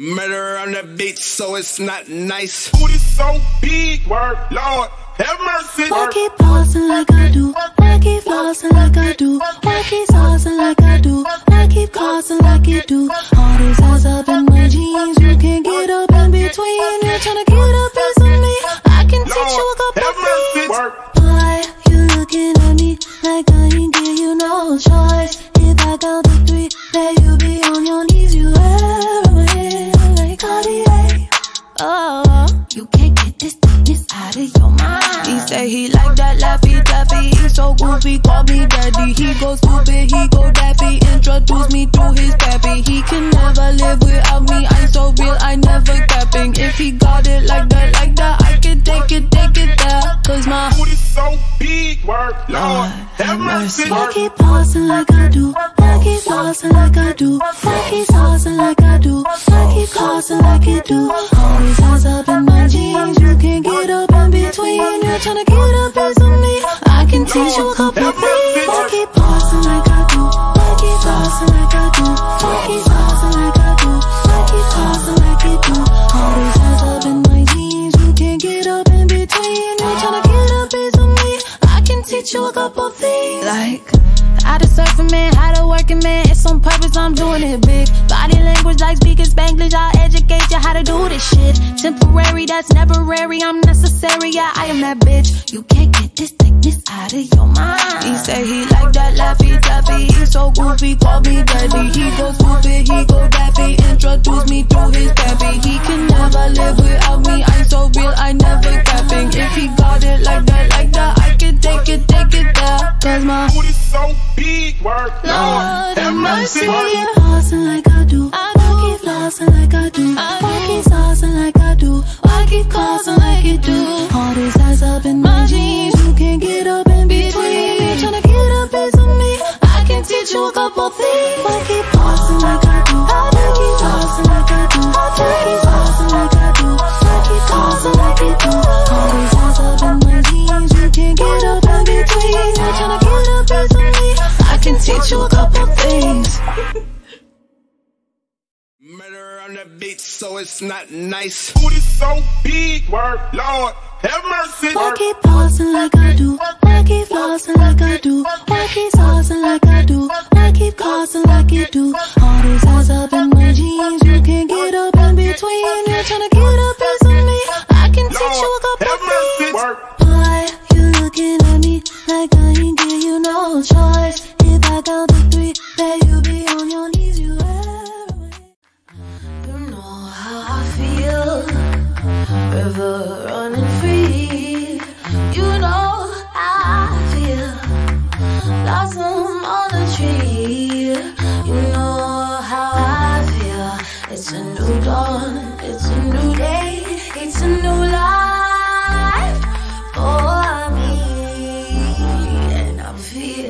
Murda on the beat, so it's not nice. Booty so big, word, Lord, have mercy. I keep pausing like I do. I keep flossing like I do. I keep saucing like I do. I keep crossing like you do. All these eyes up in my jeans. You can't get up in between. You're trying to get up this thickness out of your mind. He say he like that laffy taffy. He so goofy, call me daddy. He go stupid, he go daffy. Introduce me to his pappy. He can never live without me. I'm so real, I never capping. If he got it like that, like that, I can take it, take it there. Cause my Booty so big, word, Lord, have mercy. I keep pausing like I do. I keep flossing like I do. I keep saucing like I do. I keep crossing like you do. To get up into me. I can teach you a couple things. I keep pausing like I do. I keep flossing like I do. I keep saucing like I do. I keep crossing like you do. All these eyes up in my jeans. You can't get up in between. You're trying to get up into me. I can teach you a couple things. like. How to surf man. It's on purpose, I'm doing it big. Body language like speaking Spanglish. I'll educate you how to do this shit. Temporary, that's never rary. I'm necessary, yeah, I am that bitch. You can't get this thickness out of your mind. He say he like that laffy taffy. He so goofy, call me daddy. He go stupid, he go daffy. Introduce me to his pappy. He can never live without have mercy. I keep pausing like I do. I keep flossing like I do. I keep saucing like I do. I keep crossing like you do. All these eyes up in my jeans. You can't get up in between. You're trying to get up into me. I can teach you a couple things. I keep on the beat, so it's not nice. Booty so big, word, Lord, have mercy. I keep pausing like I do. I keep flossing like I do. I keep saucing like I do. I keep crossing like you do. All these eyes up in my jeans. You can't get up in between. You're trying to get up into me. I can teach you a couple things. Word. Boy, you looking at me like I ain't give you no choice. If I count river running free. You know how I feel. Blossom on tree. You know how I feel. It's a new dawn. It's a new day. It's a new life oh, for me. And I'm.